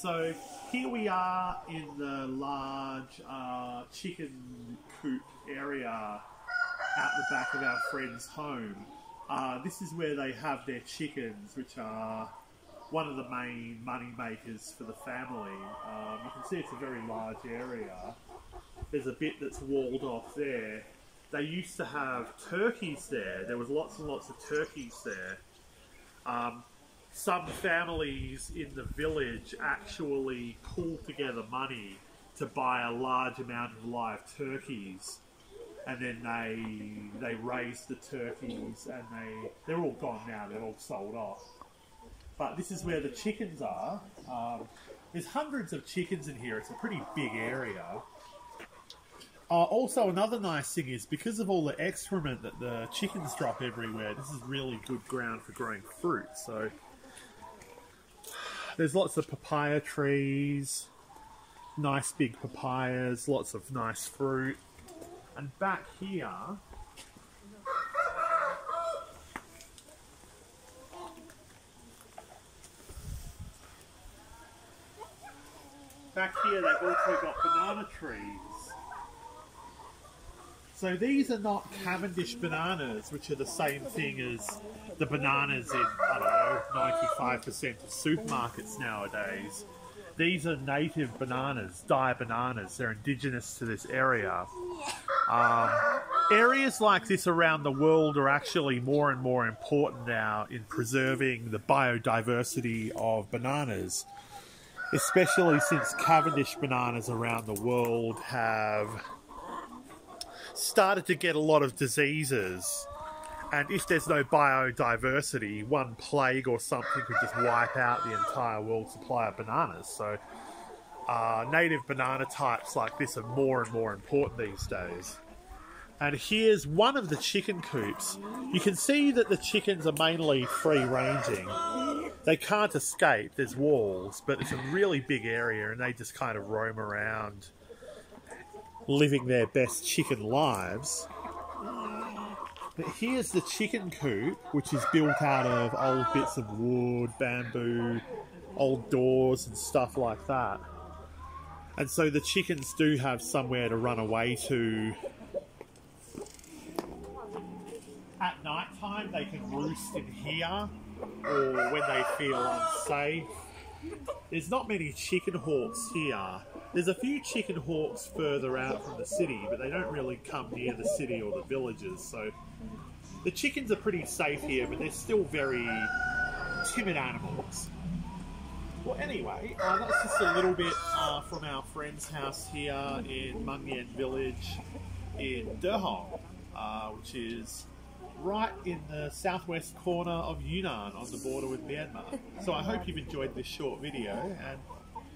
So here we are in the large uh, chicken coop area out the back of our friend's home. Uh, this is where they have their chickens, which are one of the main money makers for the family. Um, you can see it's a very large area. There's a bit that's walled off there. They used to have turkeys there. There was lots and lots of turkeys there. Um, some families in the village actually pull together money to buy a large amount of live turkeys. And then they they raise the turkeys and they they're all gone now they're all sold off. But this is where the chickens are. Um, there's hundreds of chickens in here. It's a pretty big area. Uh, also another nice thing is because of all the excrement that the chickens drop everywhere this is really good ground for growing fruit. So there's lots of papaya trees, nice big papayas, lots of nice fruit. And back here, back here they've also got banana trees. So these are not Cavendish bananas, which are the same thing as the bananas in, I don't know, 95% of supermarkets nowadays. These are native bananas, Dai bananas. They're indigenous to this area. Um, areas like this around the world are actually more and more important now in preserving the biodiversity of bananas, especially since Cavendish bananas around the world have started to get a lot of diseases. And if there's no biodiversity, one plague or something could just wipe out the entire world supply of bananas. So, uh, native banana types like this are more and more important these days. And here's one of the chicken coops. You can see that the chickens are mainly free ranging. They can't escape, there's walls, but it's a really big area and they just kind of roam around living their best chicken lives. But here's the chicken coop, which is built out of old bits of wood, bamboo, old doors, and stuff like that. And so the chickens do have somewhere to run away to. At night time, they can roost in here, or when they feel unsafe. There's not many chicken hawks here, there's a few chicken hawks further out from the city, but they don't really come near the city or the villages, so the chickens are pretty safe here, but they're still very timid animals. Well, anyway, uh, that's just a little bit uh, from our friend's house here in Mangyan village in Dehong, uh, which is right in the southwest corner of Yunnan on the border with Myanmar. So I hope you've enjoyed this short video and